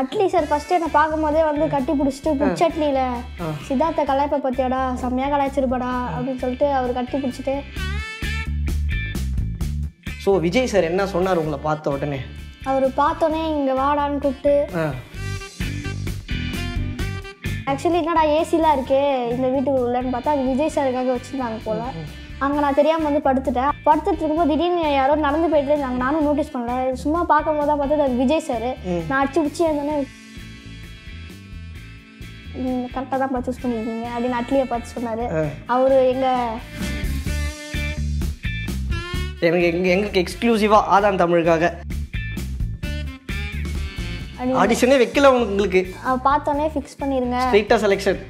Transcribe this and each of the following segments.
Atlee sir first என்னை பார்க்கும்போதே வந்து கட்டி பிடிச்சிட்டு புட்சட்னியில் சித்தார்த்த கலாய்ப்பை பற்றியாடா செம்மையாக கலாய்ச்சிருப்பாடா அப்படின்னு சொல்லிட்டு அவர் கட்டி பிடிச்சிட்டு. ஸோ விஜய் சார் என்ன சொன்னார் உங்களை பார்த்த உடனே? அவர் பார்த்தோன்னே இங்கே வாடான்னு கூப்பிட்டு ஆக்சுவலி என்னடா ஏசிலாம் இருக்கே இந்த வீட்டுக்கு உள்ளன்னு பார்த்தா அது விஜய் சாருக்காக வச்சுருந்தாங்க போல். அங்கே நான் தெரியாமல் வந்து படுத்துட்டேன். படுத்துட்டு இருக்கும்போது திடீர்னு யாரோ நடந்து போயிட்டு இருந்தாங்க. நானும் நோட்டீஸ் பண்ணல. சும்மா பார்க்கும்போது தான் பார்த்தது அது விஜய் சார் நான் அடிச்சு பிடிச்சி இருந்தோன்னே கரெக்டாக தான் பர்ச்சேஸ் பண்ணியிருக்கீங்க அப்படின்னு அட்லியை பார்த்து சொன்னார். அவர் எங்கள் எனக்கு எங்க எங்களுக்கு எக்ஸ்க்ளூசிவாக ஆதான் தமிழுக்காக. ஆடிஷனே வைக்கல உங்களுக்கு. பார்த்தோன்னே ஃபிக்ஸ் பண்ணிடுங்க ஸ்ட்ரெயிட்டாக செலெக்ஷன்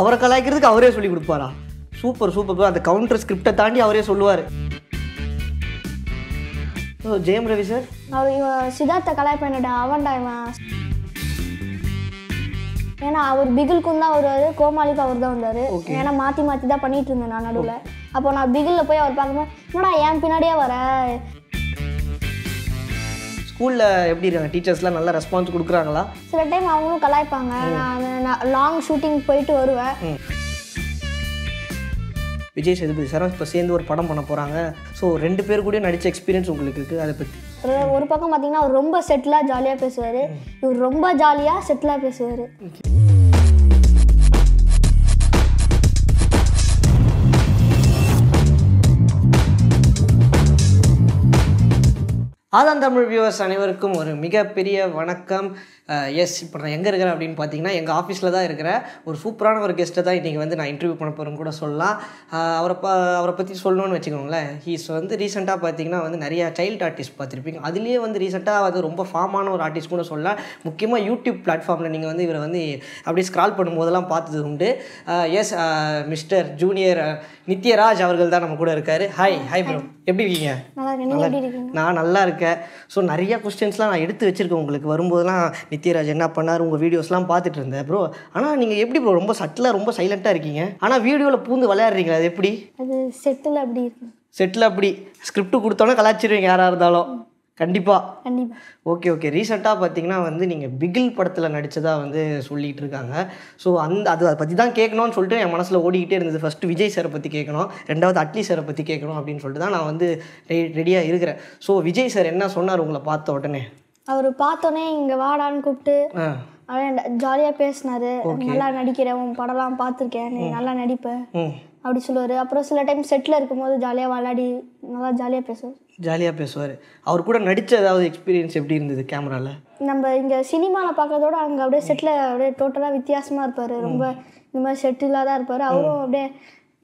அவரை கலாய்க்கிறதுக்கு அவரே சொல்லி கொடுப்பாரா? சூப்பர் சூப்பர் அந்த கவுண்டர் ஸ்கிரிப்டை தாண்டி அவரே சொல்லுவார். ஓ ஜெயம் ரவி சார் அவர் இவன் சித்தார்த்த கலாய்ப்பேன்டா அவன்டா இவன்? ஏன்னா அவர் பிகிலுக்கும் தான் வருவார் கோமாளிக்கும் அவர் தான் வந்தார் ஏன்னா மாற்றி மாற்றி தான் பண்ணிட்டு இருந்தேன் நான் நடுவில். அப்போ நான் பிகிலில் போய் அவர் பார்க்கும்போது என்னடா என் பின்னாடியே வர? ஸ்கூலில் எப்படி இருக்காங்க? டீச்சர்ஸ்லாம் நல்லா ரெஸ்பான்ஸ் கொடுக்குறாங்களா? சில டைம் அவங்களும் கலாய்ப்பாங்க. நான் லாங் ஷூட்டிங் போயிட்டு வருவேன். விஜய் சேதுபதி சார் இப்போ சேர்ந்து ஒரு படம் பண்ண போகிறாங்க ஸோ ரெண்டு பேர் கூட நடித்த எக்ஸ்பீரியன்ஸ் உங்களுக்கு இருக்குது அதை பற்றி ஒரு- பக்கம் பார்த்தீங்கன்னா அவர் ரொம்ப செட்டிலாக ஜாலியாக பேசுவார். இவர் ரொம்ப ஜாலியாக செட்டிலாக பேசுவார். ஆதான் தமிழ் வியூவர்ஸ் அனைவருக்கும் ஒரு மிகப்பெரிய வணக்கம். எஸ் இப்போ நான் எங்கே இருக்கிறேன் அப்படின்னு பார்த்தீங்கன்னா எங்கள் ஆஃபீஸில் தான் இருக்கிறேன். ஒரு சூப்பரான ஒரு கெஸ்ட்டை தான் இன்றைக்கி வந்து நான் இன்டர்வியூ பண்ண போகிறேன்னு கூட சொல்லலாம். அவரை ப அவரை பற்றி சொல்லணும்னு வச்சுக்கோங்களேன். ஹீஸ் வந்து ரீசெண்டாக பார்த்தீங்கன்னா வந்து நிறைய சைல்டு ஆர்டிஸ்ட் பார்த்துருப்பீங்க அதுலேயே வந்து ரீசெண்டாக வந்து ரொம்ப ஃபார்மான ஒரு ஆர்டிஸ்ட் கூட சொல்லலாம். முக்கியமாக யூடியூப் பிளாட்ஃபார்மில் நீங்கள் வந்து இவரை வந்து அப்படியே ஸ்க்ரால் பண்ணும்போதெல்லாம் பார்த்தது உண்டு. எஸ் மிஸ்டர் ஜூனியர் நித்யராஜ் அவர்கள் தான் நம்ம கூட இருக்காரு. ஹாய் ஹாய் ப்ரோ எப்படி இருக்கீங்க? நல்லா இருக்கு நீங்கள் எப்படி இருக்கீங்க? நான் நல்லா இருக்கேன். ஸோ நிறைய கொஸ்டின்ஸ்லாம் நான் எடுத்து வச்சிருக்கேன் உங்களுக்கு. வரும்போதெல்லாம் நித்யராஜ் என்ன பண்ணார் உங்கள் வீடியோஸ்லாம் பார்த்துட்டு இருந்தேன் ப்ரோ ஆனால் நீங்கள் எப்படி ப்ரோ ரொம்ப சட்டிலாக ரொம்ப சைலண்ட்டாக இருக்கீங்க? ஆனால் வீடியோவில் பூந்து விளையாடுறீங்களா? அது எப்படி? அது செட்டில் அப்படி இருக்கு. செட்டில் அப்படி. ஸ்கிரிப்ட் கொடுத்தோன்னே கலாச்சிருவீங்க யாராக இருந்தாலும். கண்டிப்பாக ஓகே ஓகே ரீசெண்டாக பார்த்தீங்கன்னா வந்து நீங்கள் பிகில் படத்தில் நடித்ததா வந்து சொல்லிட்டு இருக்காங்க ஸோ அந்த அது அதை பற்றி தான் கேட்கணும்னு சொல்லிட்டு என் மனசில் ஓடிக்கிட்டே இருந்தது. ஃபஸ்ட்டு விஜய் சாரை பற்றி கேட்கணும் ரெண்டாவது அட்லி சாரை பற்றி கேட்கணும் அப்படின்னு சொல்லிட்டு தான் நான் வந்து ரெடியாக இருக்கிறேன். ஸோ விஜய் சார் என்ன சொன்னார் உங்களை பார்த்த உடனே? அவர் பார்த்தோன்னே இங்கே வாடான்னு கூப்பிட்டு ஜாலியாக பேசினாரு. நல்லா நடிக்கிறேன் உன் படம்லாம் பார்த்துருக்கேன் நீ நல்லா நடிப்ப அப்படி சொல்லுவார். அப்புறம் சில டைம் செட்டில் இருக்கும்போது ஜாலியாக விளையாடி நல்லா ஜாலியாக பேசுவார். ஜாலியாக பேசுவார். அவர் கூட நடித்த ஏதாவது எக்ஸ்பீரியன்ஸ் எப்படி இருந்தது கேமராவில் நம்ம இங்கே சினிமாவில் பார்க்கறதோட அங்கே அப்படியே செட்டில் அப்படியே டோட்டலாக வித்தியாசமாக இருப்பார். ரொம்ப இந்த மாதிரி செட்டிலாக தான் இருப்பார். அவரும் அப்படியே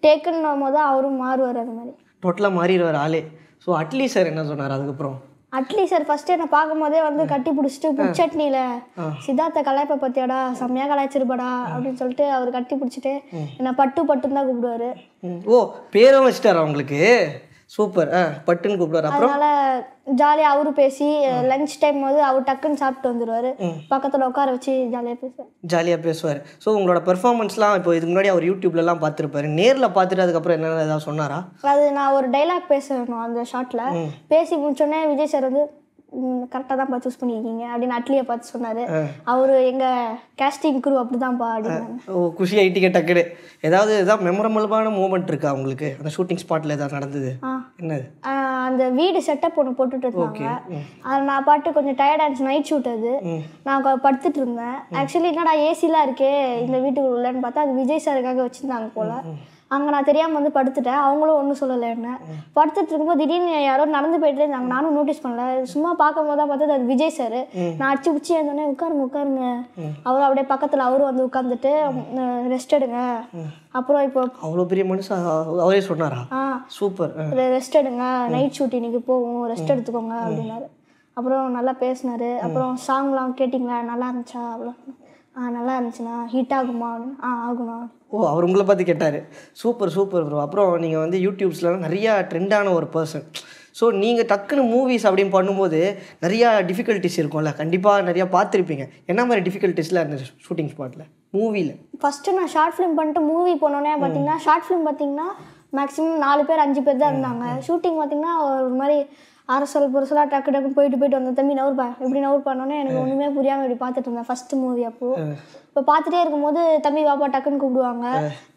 டேக்குன்னும் போது அவரும் மாறுவார் அந்த மாதிரி. டோட்டலாக மாறிடுவார் ஆளே. ஸோ அட்லி சார் என்ன சொன்னார் அதுக்கப்புறம்? அட்லி சார் ஃபர்ஸ்ட் என்னை பார்க்கும்போதே வந்து கட்டி பிடிச்சிட்டு புட்சட்னியில் சித்தார்த்த கலாய்ப்பை பற்றியாடா செம்மையாக கலாய்ச்சிருப்பாடா அப்படின்னு சொல்லிட்டு அவர் கட்டி பிடிச்சிட்டு என்னை பட்டு பட்டுன்னு தான் கூப்பிடுவாரு. ஓ பேரும் வச்சுட்டாரா உங்களுக்கு? சூப்பர். ஆ பட்டுன்னு கூப்பிடுவார். அப்புறம்? அதனால ஜாலியாக அவரு பேசி லஞ்ச் டைம் போது அவர் டக்குன்னு சாப்பிட்டு வந்துடுவார் பக்கத்தில் உட்கார வச்சு ஜாலியாக பேசுவார். ஜாலியாக பேசுவார். ஸோ உங்களோட பெர்ஃபார்மன்ஸ்லாம் இப்போ இதுக்கு முன்னாடி அவர் யூடியூப்லலாம் பார்த்துருப்பாரு. நேரில் பார்த்துட்டு அதுக்கப்புறம் என்னென்ன ஏதாவது சொன்னாரா? அது நான் ஒரு டைலாக் பேசணும் அந்த ஷார்ட்ல பேசி முடிச்சோடனே விஜய் சார் வந்து கரெக்டாக தான் பர்ச்சேஸ் பண்ணியிருக்கீங்க அப்படின்னு அட்லியை பார்த்து சொன்னார். அவர் எங்கள் கேஸ்டிங் குரூ அப்படி தான்ப்பா அப்படின்னாங்க ஓ குஷி ஆயிட்டீங்க டக்குனு. ஏதாவது ஏதாவது மெமரபிளான மூமெண்ட் இருக்கா உங்களுக்கு? அந்த ஷூட்டிங் ஸ்பாட்டில் ஏதாவது நடந்தது? என்னது? அந்த வீடு செட்டப் ஒன்று போட்டுட்டு இருந்தாங்க. அது நான் பாட்டு கொஞ்சம் டயர்ட் ஆச்சு நைட் ஷூட் அது. நான் படுத்துட்டு இருந்தேன். ஆக்சுவலி என்னடா ஏசிலாம் இருக்கே இந்த வீட்டுக்கு உள்ளன்னு பார்த்தா அது விஜய் சாருக்காக வச்சுருந்தாங்க போல். அங்கே நான் தெரியாமல் வந்து படுத்துட்டேன். அவங்களும் ஒன்றும் சொல்லலை என்ன. படுத்துட்டு இருக்கும்போது திடீர்னு யாரோ நடந்து போயிட்டு இருந்தாங்க. நானும் நோட்டீஸ் பண்ணல. சும்மா பார்க்கும்போது தான் பார்த்தது அது விஜய் சார் நான் அடிச்சு பிடிச்சி இருந்தோடனே உட்காருங்க உட்காருங்க. அவரும் அப்படியே பக்கத்தில் அவரும் வந்து உட்காந்துட்டு ரெஸ்ட் எடுங்க. அப்புறம் இப்போ அவ்வளோ பெரிய மனுஷன் அவரே சொன்னாரா? ஆ. சூப்பர். ரெஸ்ட் எடுங்க. நைட் ஷூட் இன்னைக்கு போகும் ரெஸ்ட் எடுத்துக்கோங்க. அப்படின்னாரு. அப்புறம் நல்லா பேசினாரு. அப்புறம் சாங்லாம் கேட்டிங்களா? நல்லா இருந்துச்சா? அவ்வளோ ஆ நல்லா இருந்துச்சுண்ணா ஹிட் ஆகுமா. ஆ ஆகுண்ணா ஓ அவர் உங்களை பார்த்து கேட்டார். சூப்பர் சூப்பர் ப்ரோ அப்புறம் நீங்கள் வந்து யூடியூப்ஸ்லாம் நிறையா ட்ரெண்டான ஒரு பர்சன் ஸோ நீங்கள் டக்குன்னு மூவிஸ் அப்படின்னு பண்ணும்போது நிறையா டிஃபிகல்ட்டிஸ் இருக்கும்ல. கண்டிப்பாக நிறையா பார்த்துருப்பீங்க. என்ன மாதிரி டிஃபிகல்ட்டிஸ்லாம் இருந்துச்சு ஷூட்டிங் ஸ்பாட்டில் மூவியில் ஃபஸ்ட்டு நான் ஷார்ட் ஃபிலிம் பண்ணிட்டு மூவி போனோடனே பார்த்தீங்கன்னா ஷார்ட் ஃபிலிம் பார்த்தீங்கன்னா மேக்ஸிமம் நாலு பேர் அஞ்சு பேர் தான் இருந்தாங்க. ஷூட்டிங் பார்த்தீங்கன்னா ஒரு மாதிரி அரசல் புரசலாக டக்கு டக்குன்னு போயிட்டு போயிட்டு வந்தேன். தம்பி நவுர்ப்பா இப்படி நவுர் பண்ணோன்னே எனக்கு ஒன்றுமே புரியாமல் இப்படி பார்த்துட்டு இருந்தேன். ஃபஸ்ட்டு மூவி அப்போ. இப்போ பார்த்துட்டே இருக்கும்போது தம்பி வாப்பா டக்குன்னு கூப்பிடுவாங்க.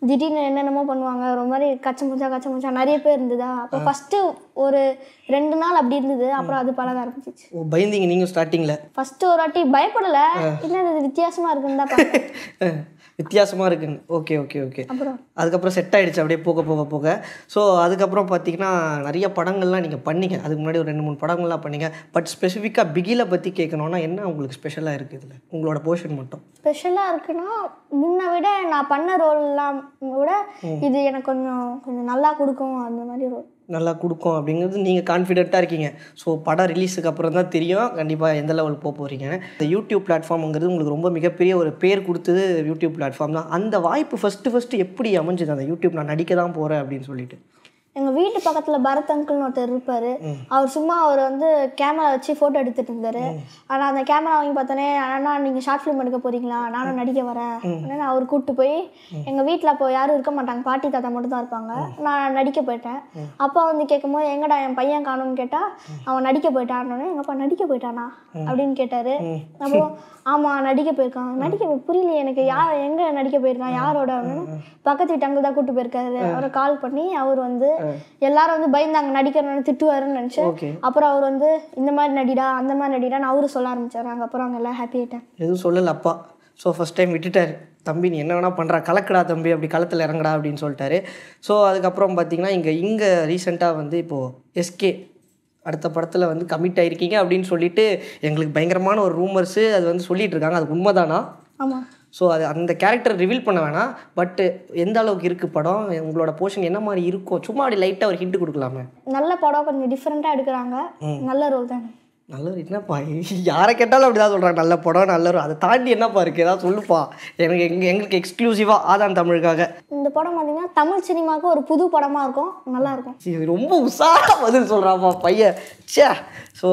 திடீர்னு என்னென்னமோ பண்ணுவாங்க. ஒரு மாதிரி கச்ச முச்சா கச்ச முச்சா நிறைய பேர் இருந்ததா? அப்போ ஃபஸ்ட்டு ஒரு ரெண்டு நாள் அப்படி இருந்தது. அப்புறம் அது பழக ஆரம்பிச்சிச்சு பயந்தீங்க நீங்கள் ஸ்டார்டிங்கில் ஃபஸ்ட்டு ஒரு வாட்டி பயப்படலை. என்ன வித்தியாசமாக இருக்குன்னு தான் வித்தியாசமாக இருக்குங்க. ஓகே ஓகே ஓகே அப்புறம்? அதுக்கப்புறம் செட் ஆயிடுச்சு. அப்படியே போக போக போக. ஸோ அதுக்கப்புறம் பார்த்தீங்கன்னா நிறைய படங்கள்லாம் நீங்கள் பண்ணீங்க. அதுக்கு முன்னாடி ஒரு ரெண்டு மூணு படங்கள்லாம் பண்ணீங்க. பட் ஸ்பெசிஃபிக்காக பிகில பற்றி கேட்கணுன்னா என்ன உங்களுக்கு ஸ்பெஷலாக இருக்குது இதில்? உங்களோட போர்ஷன் மட்டும். ஸ்பெஷலாக இருக்குன்னா முன்னை விட நான் பண்ண ரோல்லாம் விட இது எனக்கு கொஞ்சம் கொஞ்சம் நல்லா கொடுக்கும். அந்த மாதிரி ரோல் நல்லா கொடுக்கும் அப்படிங்கிறது நீங்கள் கான்ஃபிடெண்ட்டாக இருக்கீங்க. ஸோ படம் ரிலீஸுக்கு அப்புறம் தான் தெரியும். கண்டிப்பாக எந்த லெவல் போக போகிறீங்க இந்த யூடியூப் பிளாட்ஃபார்ம்ங்கிறது உங்களுக்கு ரொம்ப மிகப்பெரிய ஒரு பேர் கொடுத்தது யூடியூப் பிளாட்ஃபார்ம் தான். அந்த வாய்ப்பு ஃபஸ்ட்டு ஃபஸ்ட்டு எப்படி அமைஞ்சது? அந்த யூடியூப் நான் நடிக்க தான் போகிறேன் அப்படின்னு சொல்லிட்டு. எங்கள் வீட்டு பக்கத்தில் பரத் அங்கிள்னு ஒருத்தர் இருப்பார். அவர் சும்மா அவர் வந்து கேமரா வச்சு ஃபோட்டோ எடுத்துட்டு இருந்தார். ஆனால் அந்த கேமரா வாங்கி பார்த்தோன்னே அண்ணா நீங்கள் ஷார்ட் ஃபிலிம் எடுக்க போகிறீங்களா நானும் நடிக்க வரேன். அப்படின்னு அவர் கூப்பிட்டு போய் எங்கள் வீட்டில் அப்போ யாரும் இருக்க மாட்டாங்க. பாட்டி தாத்தா மட்டும் தான் இருப்பாங்க. நான் நடிக்க போயிட்டேன். அப்பா வந்து கேட்கும்போது எங்கடா என் பையன் காணும்னு கேட்டால் அவன் நடிக்க போயிட்டான்னு எங்கள் அப்பா நடிக்க போயிட்டானா? அப்படின்னு கேட்டார். அப்போ ஆமாம் நடிக்க போயிருக்கான். நடிக்க புரியலையே எனக்கு. யார் எங்கே நடிக்க போயிருக்கான்? யாரோட? பக்கத்து வீட்டு அங்கிள் தான் கூப்பிட்டு போயிருக்காரு. அவரை கால் பண்ணி அவர் வந்து எல்லாரும் வந்து பயந்தாங்க நடிக்கிறவனு திட்டுவாருன்னு நினச்சேன் அப்புறம் அவர் வந்து இந்த மாதிரி நடிடா அந்த மாதிரி நடிடான்னு அவரு சொல்ல ஆரம்பிச்சாரு. அங்க அப்புறம் அவங்க எல்லாம் ஹாப்பி ஆயிட்டேன். எதுவும் சொல்லல அப்பா. ஸோ ஃபஸ்ட் டைம் விட்டுட்டாரு. தம்பி நீ என்ன வேணால் பண்ணுறா கலக்கடா தம்பி அப்படி களத்தில் இறங்கடா அப்படின்னு சொல்லிட்டாரு. ஸோ அதுக்கப்புறம் பார்த்தீங்கன்னா இங்கே இங்கே ரீசெண்டாக வந்து இப்போது எஸ்கே அடுத்த படத்தில் வந்து கமிட் ஆயிருக்கீங்க அப்படின்னு சொல்லிட்டு எங்களுக்கு பயங்கரமான ஒரு ரூமர்ஸு அது வந்து சொல்லிட்டு இருக்காங்க. அது உண்மைதானா? ஆமா. ஸோ அது அந்த கேரக்டர் ரிவீல் பண்ண வேணாம். பட்டு எந்த அளவுக்கு இருக்குது படம்? உங்களோட போர்ஷன் என்ன மாதிரி இருக்கும் சும்மா அப்படி லைட்டாக ஒரு ஹிண்ட் கொடுக்கலாமே. நல்ல படம் கொஞ்சம் டிஃப்ரெண்ட்டாக எடுக்கிறாங்க. நல்ல ரோல் தானே. நல்ல ஒரு என்னப்பா? யாரை கேட்டாலும் அப்படி தான் சொல்கிறாங்க நல்ல படம் நல்ல ஒரு அதை தாண்டி என்னப்பா இருக்குது ஏதாவது சொல்லுப்பா. எனக்கு எங்க எங்களுக்கு எக்ஸ்க்ளூசிவாக ஆதான் தமிழுக்காக. இந்த படம் பார்த்தீங்கன்னா தமிழ் சினிமாவுக்கு ஒரு புது படமா இருக்கும். நல்லா இருக்கும். இது ரொம்ப உஷாரா பதில் சொல்கிறாப்பா பையன். ச்சே. So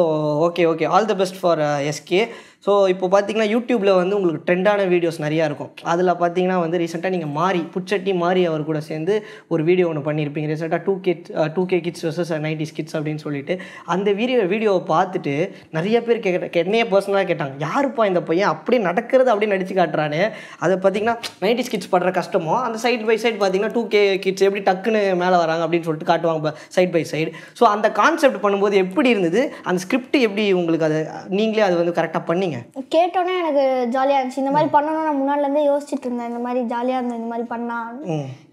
okay okay all the best for SK so இப்போ பார்த்தீங்கன்னா யூடியூப்பில் வந்து உங்களுக்கு ட்ரெண்டான வீடியோஸ் நிறையா இருக்கும். அதில் பார்த்தீங்கன்னா வந்து ரீசெண்டாக நீங்கள் மாறி புச்சட்டி மாறி அவர் கூட சேர்ந்து ஒரு வீடியோ ஒன்று பண்ணியிருப்பீங்க ரீசெண்டாக two K two K kids versus nineties kids அப்படின்னு சொல்லிட்டு. அந்த வீடியோ வீடியோவை பார்த்துட்டு நிறைய பேர் கேட்க என்னையே பர்சனலாக கேட்டாங்க. யாருப்பா இந்த பையன்? அப்படியே நடக்கிறது அப்படியே நடிச்சு காட்டுறானே. அதை பார்த்தீங்கன்னா நைன்டிஸ் கிட்ஸ் படுற கஷ்டமோ அந்த சைட் பை சைடு பார்த்தீங்கன்னா டூ கே கிட்ஸ் எப்படி டக்குன்னு மேலே வராங்க அப்படின்னு சொல்லிட்டு காட்டுவாங்க சைட் பை சைடு ஸோ அந்த கான்செப்ட் பண்ணும்போது எப்படி இருந்தது? அந்த ஸ்கிரிப்ட் எப்படி உங்களுக்கு அதை நீங்களே அது வந்து கரெக்டாக பண்ணி பண்ணீங்க கேட்டோன்னே எனக்கு ஜாலியாக இருந்துச்சு. இந்த மாதிரி பண்ணணும்னு நான் முன்னாடிலேருந்தே யோசிச்சுட்டு இருந்தேன். இந்த மாதிரி ஜாலியாக இருந்தேன் இந்த மாதிரி பண்ணா.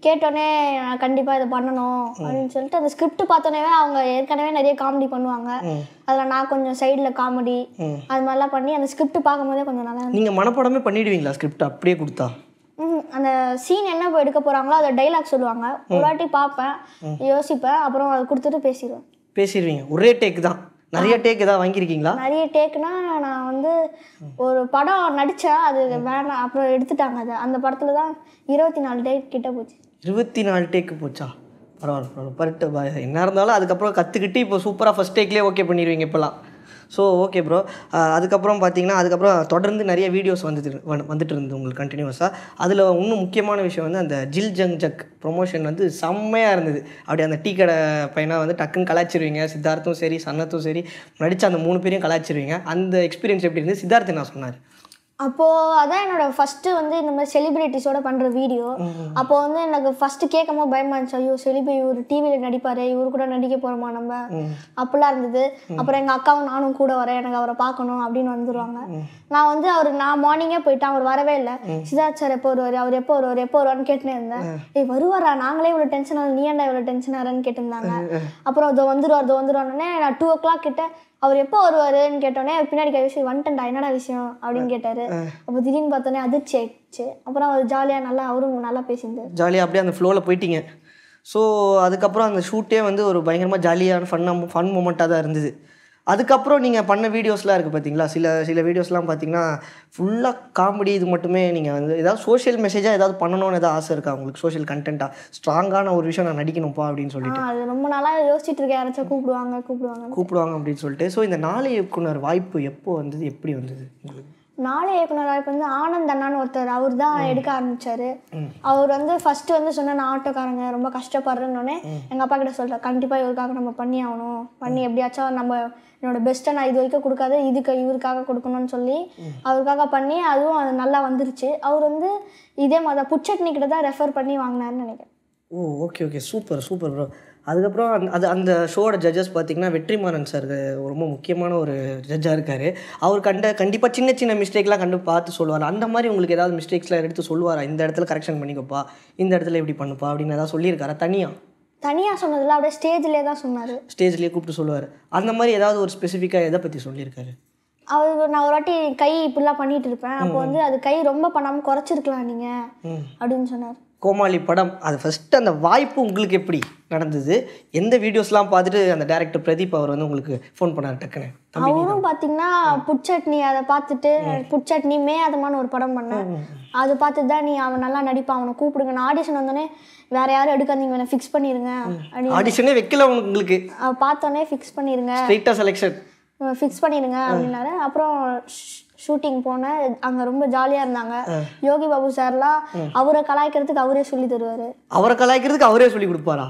கேட்டோன்னே நான் கண்டிப்பாக இதை பண்ணணும் அப்படின்னு சொல்லிட்டு அந்த ஸ்கிரிப்ட் பார்த்தோன்னே அவங்க ஏற்கனவே நிறைய காமெடி பண்ணுவாங்க. அதில் நான் கொஞ்சம் சைடில் காமெடி. அது மாதிரிலாம் பண்ணி அந்த ஸ்கிரிப்ட் பார்க்கும்போதே கொஞ்சம் நல்லா நீங்கள் மனப்படமே பண்ணிடுவீங்களா ஸ்கிரிப்ட் அப்படியே கொடுத்தா? ம், அந்த சீன் என்ன இப்போ எடுக்க போகிறாங்களோ அதை டைலாக் சொல்லுவாங்க. ஒரு வாட்டி பார்ப்பேன் யோசிப்பேன் அப்புறம் அதை கொடுத்துட்டு பேசிடுவேன். பேசிடுவீங்க. ஒரே டேக் தான். நிறைய டேக் ஏதாவது வாங்கியிருக்கீங்களா? நிறைய டேக்குனா நான் வந்து ஒரு படம் நடித்தேன் அது வேணாம். அப்புறம் எடுத்துட்டாங்க அது. அந்த படத்தில் தான் இருபத்தி நாலு டேக் கிட்ட போச்சு. இருபத்தி நாலு டேக்கு போச்சா? பரவாயில்ல பரவாயில்ல. பரட்டு என்ன இருந்தாலும் அதுக்கப்புறம் கற்றுக்கிட்டு இப்போ சூப்பராக ஃபஸ்ட் டேக்லேயே ஓகே பண்ணிடுவீங்க இப்போலாம் ஸோ ஓகே ப்ரோ அதுக்கப்புறம் பார்த்தீங்கன்னா அதுக்கப்புறம் தொடர்ந்து நிறைய வீடியோஸ் வந்துட்டு வந் வந்துட்டு இருந்தது உங்களுக்கு கண்டினியூஸாக அதில் இன்னும் முக்கியமான விஷயம் வந்து அந்த ஜில் ஜங் ஜக் ப்ரொமோஷன் வந்து செம்மையாக இருந்தது. அப்படி அந்த டீ கடை பையனாக வந்து டக்குன்னு கலாச்சிருவீங்க சித்தார்த்தும் சரி சன்னத்தும் சரி நடித்த அந்த மூணு பேரையும் கலாச்சிருவீங்க அந்த எக்ஸ்பீரியன்ஸ் எப்படி இருந்தது? சித்தார்த்து நான் சொன்னார்? அப்போது அதான் என்னோட ஃபஸ்ட்டு வந்து இந்த மாதிரி செலிபிரிட்டிஸோட பண்ணுற வீடியோ அப்போ வந்து எனக்கு ஃபஸ்ட்டு கேட்கும் போது பயமா இருந்துச்சு. ஐயோ செலிபி இவர் டிவியில் நடிப்பார் இவர் கூட நடிக்க போகிறோமா நம்ம? அப்படிலாம் இருந்தது. அப்புறம் எங்கள் அக்காவும் நானும் கூட வரேன். எனக்கு அவரை பார்க்கணும் அப்படின்னு வந்துடுவாங்க நான் வந்து அவர் நான் மார்னிங்கே போயிட்டேன். அவர் வரவே இல்லை. சித்தார்த் சார் எப்போ வருவார்? அவர் எப்போ வருவார்? எப்போ வருவார்னு கேட்டுனே இருந்தேன். ஏய் வருவாரா? நாங்களே இவ்வளோ டென்ஷன் ஆகும் நீ ஏன்டா இவ்வளோ டென்ஷன் ஆகிறேன்னு கேட்டிருந்தாங்க. அப்புறம் இதோ வந்துருவார் இதோ வந்துருவாருன்னே நான் டூ ஓ கிளாக் கிட்ட அவர் எப்போ வருவாருன்னு கேட்டோன்னே பின்னாடி கை விஷயம் வந்துட்டேன்டா என்னடா விஷயம்? அப்படின்னு கேட்டாரு. அப்போ திடீர்னு பார்த்தோன்னே அதிர்ச்சி ஆயிடுச்சு. அப்புறம் அவர் ஜாலியாக நல்லா அவரும் நல்லா பேசியிருந்தார். ஜாலியாக அப்படியே அந்த ஃப்ளோவில் போயிட்டீங்க. ஸோ அதுக்கப்புறம் அந்த ஷூட்டே வந்து ஒரு பயங்கரமாக ஜாலியான ஃபன்னாக ஃபன் மூமெண்ட்டாக தான் இருந்தது. அதுக்கப்புறம் நீங்கள் பண்ண வீடியோஸ்லாம் இருக்குது பார்த்தீங்களா சில சில வீடியோஸ்லாம் பார்த்தீங்கன்னா ஃபுல்லாக காமெடி இது மட்டுமே நீங்கள் வந்து ஏதாவது சோஷியல் மெசேஜாக ஏதாவது பண்ணணும்னு ஏதாவது ஆசை இருக்கா உங்களுக்கு? சோஷியல் கண்டென்ட்டாக ஸ்ட்ராங்கான ஒரு விஷயம் நான் நடிக்கணும்ப்பா அப்படின்னு சொல்லிட்டு. அது ரொம்ப நாளாக யோசிச்சுட்டு இருக்கேன். யாராச்சும் கூப்பிடுவாங்க கூப்பிடுவாங்க கூப்பிடுவாங்க அப்படின்னு சொல்லிட்டு. ஸோ இந்த நாளை இயக்குனர் வாய்ப்பு எப்போ வந்தது? எப்படி வந்தது உங்களுக்கு? நாளை இயக்குனராக இப்போ வந்து ஆனந்த் அண்ணான்னு ஒருத்தர் அவர் தான் எடுக்க ஆரம்பிச்சாரு. அவர் வந்து ஃபர்ஸ்ட் வந்து சொன்ன நான் ஆட்டோக்காரங்க ரொம்ப கஷ்டப்படுறேன்னொடனே எங்கள் அப்பா கிட்ட சொல்கிறேன் கண்டிப்பாக இவருக்காக நம்ம பண்ணி ஆகணும். பண்ணி எப்படியாச்சும் நம்ம என்னோட பெஸ்ட்டை நான் இது வரைக்கும் கொடுக்காத இதுக்கு இவருக்காக கொடுக்கணும்னு சொல்லி அவருக்காக பண்ணி அதுவும் அது நல்லா வந்துருச்சு. அவர் வந்து இதே மாதிரி தான் புட்சட்னி கிட்ட தான் ரெஃபர் பண்ணி வாங்கினாருன்னு நினைக்கிறேன். ஓ okay okay super super bro அதுக்கப்புறம் அந்த அது அந்த ஷோட ஜட்ஜஸ் பார்த்தீங்கன்னா வெற்றிமாறன் சார் ரொம்ப முக்கியமான ஒரு ஜட்ஜாக இருக்கார். அவர் கண்ட கண்டிப்பாக சின்ன சின்ன மிஸ்டேக்லாம் கண்டு பார்த்து சொல்லுவார். அந்த மாதிரி உங்களுக்கு ஏதாவது மிஸ்டேக்ஸ்லாம் எடுத்து சொல்லுவாரா? இந்த இடத்துல கரெக்ஷன் பண்ணிக்கப்பா இந்த இடத்துல இப்படி பண்ணுப்பா அப்படின்னு ஏதாவது சொல்லியிருக்காரா? தனியாக தனியாக சொன்னதில்ல அப்படியே ஸ்டேஜ்லேயே தான் சொன்னார். ஸ்டேஜ்லேயே கூப்பிட்டு சொல்லுவார். அந்த மாதிரி ஏதாவது ஒரு ஸ்பெசிஃபிக்காக எதை பற்றி சொல்லியிருக்காரு? அவர் நான் ஒரு வாட்டி கை இப்படிலாம் பண்ணிட்டு இருப்பேன். அப்போ வந்து அது கை ரொம்ப பண்ணாமல் குறைச்சிருக்கலாம் நீங்கள் அப்படின்னு சொன்னார். கோமாளி படம் அது ஃபஸ்ட்டு அந்த வாய்ப்பு உங்களுக்கு எப்படி நடந்தது? எந்த வீடியோஸ்லாம் பார்த்துட்டு அந்த டேரக்டர் பிரதீப் அவர் வந்து உங்களுக்கு ஃபோன் பண்ணார் டக்குன்னு? அவரும் பார்த்தீங்கன்னா புட்சட்னி அதை பார்த்துட்டு புட்சட்னி மேதமான ஒரு படம் பண்ணேன். அது பார்த்துட்டு தான் நீ அவன் நல்லா நடிப்பான் அவனை கூப்பிடுங்க நான் ஆடிஷன் வந்தோடனே வேற யாரும் எடுக்காதீங்க இவனை ஃபிக்ஸ் பண்ணிடுங்க ஆடிஷனே வைக்கல உங்களுக்கு? பார்த்தோன்னே ஃபிக்ஸ் பண்ணிடுங்க ஸ்ட்ரெயிட்டாக செலெக்ஷன் ஃபிக்ஸ் பண்ணிடுங்க அப்படின்னாரு. அப்புறம் ஷூட்டிங் போனேன். அங்கே ரொம்ப ஜாலியாக இருந்தாங்க. யோகி பாபு சார்லாம் அவரை கலாய்க்கிறதுக்கு அவரே சொல்லி தருவார். அவரை கலாய்க்கிறதுக்கு அவரே சொல்லி கொடுப்பாரா?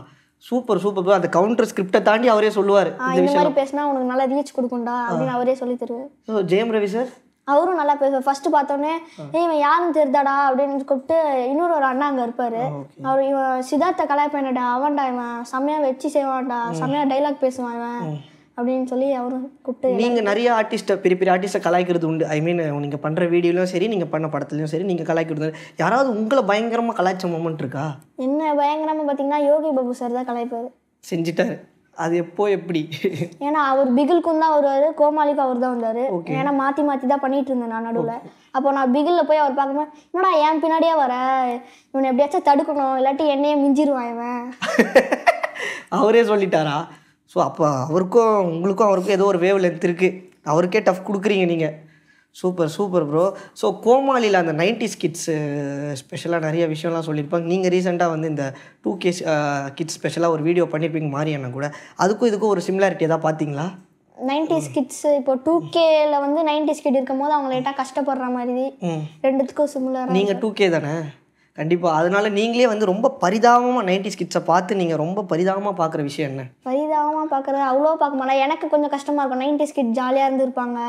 சூப்பர் சூப்பர் அந்த கவுண்டர் ஸ்கிரிப்டை தாண்டி அவரே சொல்லுவார் இந்த மாதிரி பேசினா உனக்கு நல்லா ரீச் கொடுக்கும்டா அப்படின்னு அவரே சொல்லி தருவார். ஸோ ஜெயம் ரவி சார் அவரும் நல்லா பேசுவார். ஃபர்ஸ்ட் பார்த்தோன்னே இவன் யாருன்னு தெரிதாடா அப்படின்னு கூப்பிட்டு இன்னொரு ஒரு அண்ணா அங்கே இருப்பார். அவர் இவன் சித்தார்த்த கலாய்ப்பேனடா அவன்டா இவன் செம்மையா வச்சு செய்வான்டா செம்மையா டைலாக் பேசுவான் இவன். அப்படின்னு சொல்லி அவரும் கூப்பிட்டு நீங்கள் நிறைய ஆர்டிஸ்ட்டை பெரிய பெரிய ஆர்டிஸ்ட்டை கலாய்க்கிறது உண்டு. ஐ மீன் நீங்கள் பண்ணுற வீடியோலையும் சரி நீங்கள் பண்ண படத்துலையும் சரி நீங்கள் கலாய்க்கிறது. யாராவது உங்களை பயங்கரமாக கலாய்ச்ச மூமெண்ட் இருக்கா? என்ன பயங்கரமா பார்த்தீங்கன்னா யோகி பாபு சார் தான் கலாய்ப்பார். செஞ்சிட்டாரு. அது எப்போ எப்படி? ஏன்னா அவர் பிகிலுக்கும் தான் வருவார் கோமாளிக்கும் அவர் தான் வந்தார். ஏன்னா மாற்றி மாற்றி தான் பண்ணிட்டு இருந்தேன் நான் நடுவில். அப்போ நான் பிகிலில் போய் அவர் பார்க்கும்போது என்னடா என் பின்னாடியே வர? இவனை எப்படியாச்சும் தடுக்கணும் இல்லாட்டி என்னையே மிஞ்சிருவான் இவன். அவரே சொல்லிட்டாரா? ஸோ அப்போ அவருக்கும் உங்களுக்கும் அவருக்கும் ஏதோ ஒரு வேவ் லென்த் இருக்குது அவருக்கே டஃப் கொடுக்குறீங்க நீங்கள் சூப்பர் சூப்பர் ப்ரோ ஸோ கோமாளியில் அந்த நைன்டி கிட்ஸு ஸ்பெஷலாக நிறைய விஷயம்லாம் சொல்லியிருப்பாங்க. நீங்கள் ரீசெண்டாக வந்து இந்த டூ கே கிட்ஸ் ஸ்பெஷலாக ஒரு வீடியோ பண்ணியிருப்பீங்க மாரியண்ணா கூட. அதுக்கும் இதுக்கும் ஒரு சிமிலாரிட்டி எதாவது பார்த்தீங்களா நைன்டிஸ் கிட்ஸ் இப்போ டூ கேல வந்து நைன்டிஸ் கிட் இருக்கும் போது அவங்க லேட்டாக கஷ்டப்படுற மாதிரி ரெண்டுத்துக்கும் சிமிலராக நீங்கள் டூ கே தானே? கண்டிப்பாக அதனால நீங்களே வந்து ரொம்ப பரிதாபமாக நைன்டி கிட்ஸை பார்த்து நீங்கள் ரொம்ப பரிதாபமாக பார்க்குற விஷயம் என்ன? பரிதாபமாக பார்க்குறது அவ்வளோ பார்க்க மாட்டேன். எனக்கு கொஞ்சம் கஷ்டமாக இருக்கும். நைன்டிஸ் கிட் ஜாலியாக இருந்திருப்பாங்க.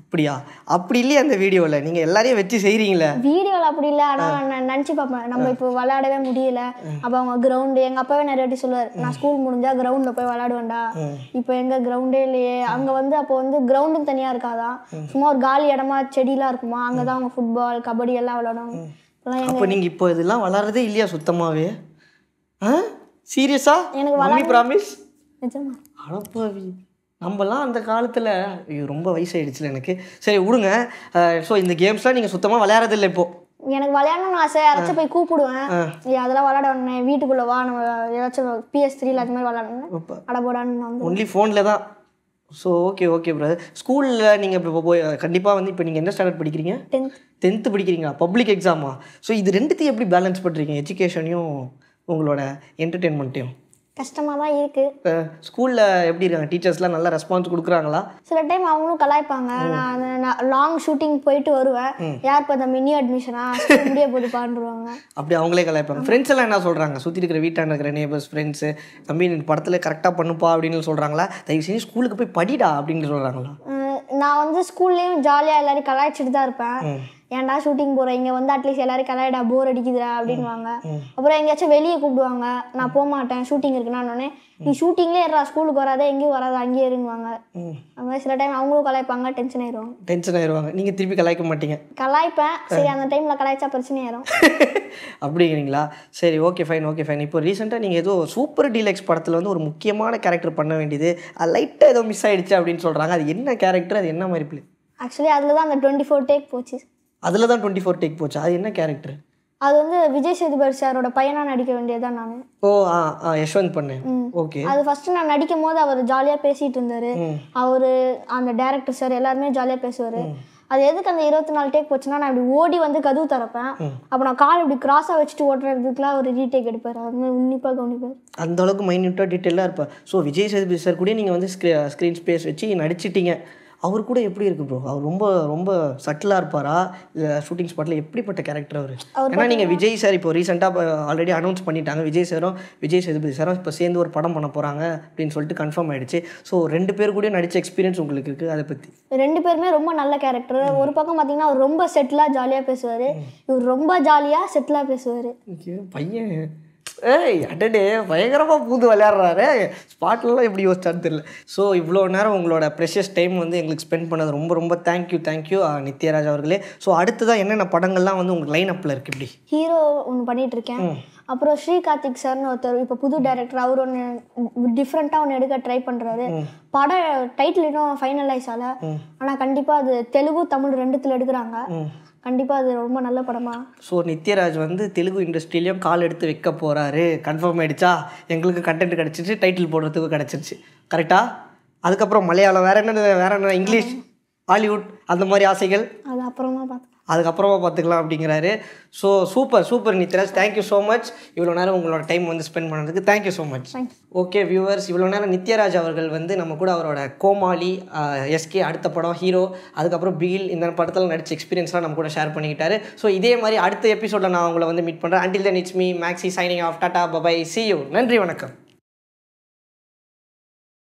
அப்படியா? அப்படி இல்லையே அந்த வீடியோவில் நீங்கள் எல்லாரையும் வச்சு செய்கிறீங்களே வீடியோவில் அப்படி இல்லை. ஆனால் நான் நினச்சி பார்ப்பேன். நம்ம இப்போ விளையாடவே முடியல. அப்போ அவங்க கிரவுண்டு எங்கள் அப்பாவே நிறைய வாட்டி சொல்லுவார் நான் ஸ்கூல் முடிஞ்சா கிரவுண்டில் போய் விளையாடுவேன்டா. இப்போ எங்கே கிரவுண்டே இல்லையே. அங்கே வந்து அப்போ வந்து கிரவுண்டும் தனியாக இருக்காதான் சும்மா ஒரு காலி இடமா செடியெலாம் இருக்குமா? அங்கே தான் அவங்க ஃபுட்பால் கபடி எல்லாம் எங்க அப்போ நீங்கள் இப்போ இதெல்லாம் வளர்றதே இல்லையா சுத்தமாகவே ஆ? சீரியஸா எனக்கு மம்மி ப்ராமிஸ் நிஜமா. அடப்பாவி. நம்மலாம் அந்த காலத்தில் ஐயோ ரொம்ப வயசாயிடுச்சுல எனக்கு. சரி விடுங்க. ஸோ இந்த கேம்ஸ்லாம் நீங்கள் சுத்தமாக விளையாடுறதில்ல இப்போ. எனக்கு விளையாடணும்னு ஆசை. யாராச்சும் போய் கூப்பிடுவேன். அதெல்லாம் விளையாட வேணாம். வீட்டுக்குள்ள வா. நம்ம ஏதாச்சும் பிஎஸ் த்ரீல அது மாதிரி விளையாடணும் அடபோடான்னு ஒன்லி ஃபோனில் தான். ஸோ ஓகே ஓகே பிரதர் ஸ்கூலில் நீங்கள் இப்போ போய் கண்டிப்பாக வந்து இப்போ நீங்கள் என்ன ஸ்டாண்டர்ட் படிக்கிறீங்க? டென்த் டென்த்து படிக்கிறீங்களா? பப்ளிக் எக்ஸாமா ஸோ இது ரெண்டுத்தையும் எப்படி பேலன்ஸ் பண்ணுறீங்க எஜுகேஷனையும் உங்களோட என்டர்டெயின்மெண்ட்டையும் கஷ்டமாக தான் இருக்குது ஸ்கூலில் எப்படி இருக்காங்க? டீச்சர்ஸ்லாம் நல்லா ரெஸ்பான்ஸ் கொடுக்குறாங்களா? சில டைம் அவங்களும் கலாய்ப்பாங்க. நான் லாங் ஷூட்டிங் போயிட்டு வருவேன். யார் இப்போ இந்த மினி அட்மிஷனா முடிய போது பாண்டுருவாங்க அப்படி அவங்களே கலாய்ப்பாங்க. ஃப்ரெண்ட்ஸ் எல்லாம் என்ன சொல்கிறாங்க சுற்றி இருக்கிற வீட்டாண்ட இருக்கிற நேபர்ஸ் ஃப்ரெண்ட்ஸு தம்பி நீ படத்தில் கரெக்டாக பண்ணுப்பா அப்படின்னு சொல்கிறாங்களா தயவு செஞ்சு ஸ்கூலுக்கு போய் படிடா அப்படின்னு சொல்கிறாங்களா நான் வந்து ஸ்கூல்லேயும் ஜாலியாக எல்லாரையும் கலாய்ச்சிட்டு தான் இருப்பேன் ஏன்டா ஷூட்டிங் போகிற இங்கே வந்து அட்லீஸ்ட் எல்லாரும் கலாய்டா போர் அடிக்குதுடா அப்படின்வாங்க அப்புறம் எங்கேயாச்சும் வெளியே கூப்பிடுவாங்க. நான் போக மாட்டேன் ஷூட்டிங் இருக்குன்னு நீ ஷூட்டிங்லேயே இருடா ஸ்கூலுக்கு வராத எங்கேயும் வராத அங்கேயே இருங்குவாங்க அந்த மாதிரி சில டைம் அவங்களும் கலாய்ப்பாங்க டென்ஷன் ஆயிடுவாங்க டென்ஷன் ஆயிடுவாங்க. நீங்கள் திருப்பி கலாய்க்க மாட்டீங்க. கலாய்ப்பேன். சரி அந்த டைமில் கலாய்ச்சா பிரச்சனை ஆயிரும். அப்படிங்கிறீங்களா? சரி ஓகே ஃபைன் ஓகே ஃபைன் இப்போ ரீசெண்டாக நீங்கள் ஏதோ சூப்பர் டீலக்ஸ் படத்தில் வந்து ஒரு முக்கியமான கேரக்டர் பண்ண வேண்டியது அது லைட்டாக ஏதோ மிஸ் ஆயிடுச்சு அப்படின்னு சொல்கிறாங்க அது என்ன கேரக்டர் அது என்ன மாதிரி ஆக்சுவலி அதில் தான் அந்த டுவெண்ட்டி ஃபோர் டேக் போச்சு. அதில் தான் டுவெண்ட்டி ஃபோர் டேக் போச்சு. அது என்ன கேரக்டர் அது வந்து விஜய் சேதுபதி சாரோட பையனா நடிக்க வேண்டியதுதான் நான். ஓ ஆ ஆ யஷ்வந்த் பண்ணேன் ஓகே. அது ஃபர்ஸ்ட் நான் நடிக்கும் போது அவர் ஜாலியாக பேசிட்டு இருந்தாரு. அவர் அந்த டேரக்டர் சார் எல்லாருமே ஜாலியாக பேசுவார். அது எதுக்கு அந்த இருபத்தி நாலு டேக் போச்சுன்னா நான் இப்படி ஓடி வந்து கதவு திறப்பேன். அப்போ நான் கால் இப்படி கிராஸாக வச்சுட்டு ஓட்டுறதுக்குலாம் ஒரு ரீடேக் எடுப்பார். அது மாதிரி உன்னிப்பாக கவனிப்பார். அந்த அளவுக்கு மைன்யூட்டாக டீட்டெயிலாக இருப்பேன் ஸோ விஜய் சேதுபதி சார் கூட நீங்கள் வந்து ஸ்க்ரீ ஸ்க்ரீன் ஸ்பேஸ் வச்சு நடிச்சிட்டீங்க. அவர் கூட எப்படி இருக்கு ப்ரோ அவர் ரொம்ப ரொம்ப சட்டிலாக இருப்பாரா? இல்லை ஷூட்டிங் ஸ்பாட்டில் எப்படிப்பட்ட கேரக்டர் அவர்? ஏன்னா நீங்கள் விஜய் சார் இப்போ ரீசெண்டாக ஆல்ரெடி அனௌன்ஸ் பண்ணிட்டாங்க. விஜய் சாரும் விஜய் சேதுபதி சாரும் இப்போ சேர்ந்து ஒரு படம் பண்ண போகிறாங்க அப்படின்னு சொல்லிட்டு கன்ஃபார்ம் ஆயிடுச்சு. ஸோ ரெண்டு பேர் கூட நடித்த எக்ஸ்பீரியன்ஸ் உங்களுக்கு இருக்குது அதை பற்றி ரெண்டு பேருமே ரொம்ப நல்ல கேரக்டர் ஒரு பக்கம் பார்த்தீங்கன்னா அவர் ரொம்ப செட்டிலாக ஜாலியாக பேசுவார். இவர் ரொம்ப ஜாலியாக செட்டிலாக பேசுவார். பையன். ஏய் அடடே பயங்கரமாக பூந்து விளையாடுறாரு. ஸ்பாட்லலாம் எப்படி யோசிச்சான்னு தெரியல. ஸோ இவ்வளோ நேரம் உங்களோட ப்ரெஷஸ் டைம் வந்து எங்களுக்கு ஸ்பெண்ட் பண்ணது ரொம்ப ரொம்ப தேங்க்யூ தேங்க்யூ நித்யராஜ் அவர்களே. ஸோ அடுத்ததாக என்னென்ன படங்கள்லாம் வந்து உங்களுக்கு லைன் அப்பில் இருக்குது இப்படி? ஹீரோ ஒன்று பண்ணிட்டு இருக்கேன் அப்புறம் ஸ்ரீ கார்த்திக் சார்னு ஒருத்தர் இப்போ புது டைரக்டர் அவர் ஒன்று டிஃப்ரெண்ட்டாக ஒன்று எடுக்க ட்ரை பண்ணுறாரு படம் டைட்டில் இன்னும் ஃபைனலைஸ் ஆகல. ஆனால் கண்டிப்பாக அது தெலுங்கு தமிழ் ரெண்டுத்தில் எடுக்கிறாங்க. கண்டிப்பாக அது ரொம்ப நல்ல படமா? ஸோ நித்யராஜ் வந்து தெலுங்கு இண்டஸ்ட்ரியிலையும் கால் எடுத்து வைக்க போகிறாரு கன்ஃபார்ம் ஆயிடுச்சா? எங்களுக்கு கண்டென்ட் கிடச்சிருச்சு டைட்டில் போடுறதுக்கு கிடச்சிருச்சு. கரெக்டாக அதுக்கப்புறம் மலையாளம் வேற என்ன வேற என்ன இங்கிலீஷ் ஹாலிவுட் அந்த மாதிரி ஆசைகள்? அது அப்புறமா பார்த்து அதுக்கப்புறமா பார்த்துக்கலாம் அப்படிங்கிறாரு. So super super Nithyaraj thank you so much இவ்வளோ நேரம் உங்களோட டைம் வந்து ஸ்பெண்ட் பண்ணதுக்கு thank you so much okay viewers இவ்வளோ நேரம் நித்யராஜ் அவர்கள் வந்து நம்ம கூட அவரோட கோமாளி எஸ்கே அடுத்த படம் ஹீரோ அதுக்கப்புறம் பிகில் இந்த படத்தில் நடிச்ச எக்ஸ்பீரியன்ஸ்லாம் நம்ம கூட ஷேர் பண்ணிக்கிட்டாரு. ஸோ இதே மாதிரி அடுத்த எபிசோடில் நான் உங்களை வந்து மீட் பண்ணுறேன் until then it's me Maxi signing off tata bye bye see you நன்றி வணக்கம்.